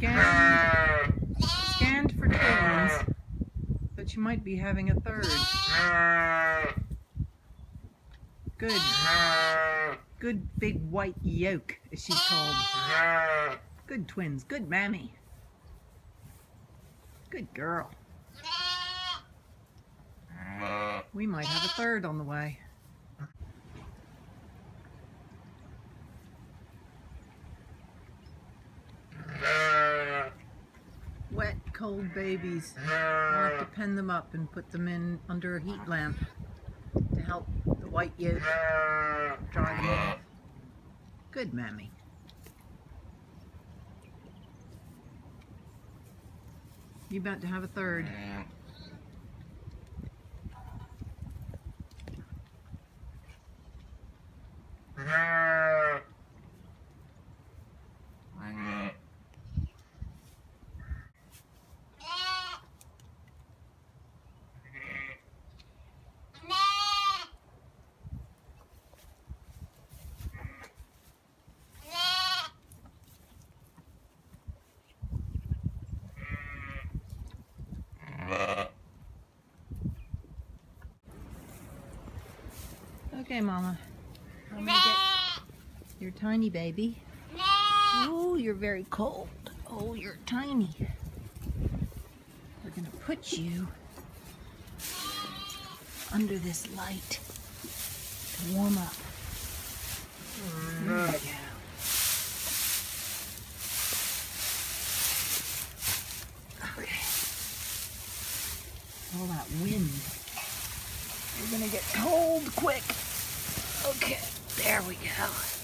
scanned, scanned for twins, but you might be having a third. Good. Good big white Yoke, as she's called. Good twins. Good mammy. Good girl. We might have a third on the way. Wet, cold babies. I'll have to pen them up and put them in under a heat lamp to help the white Yoke dry them off. Good, mammy. You about to have a third. Okay, Mama. Get your tiny baby. Oh, you're very cold. Oh, you're tiny. We're gonna put you under this light to warm up. There we go. Okay. All that wind. You're gonna get cold quick. Okay, there we go.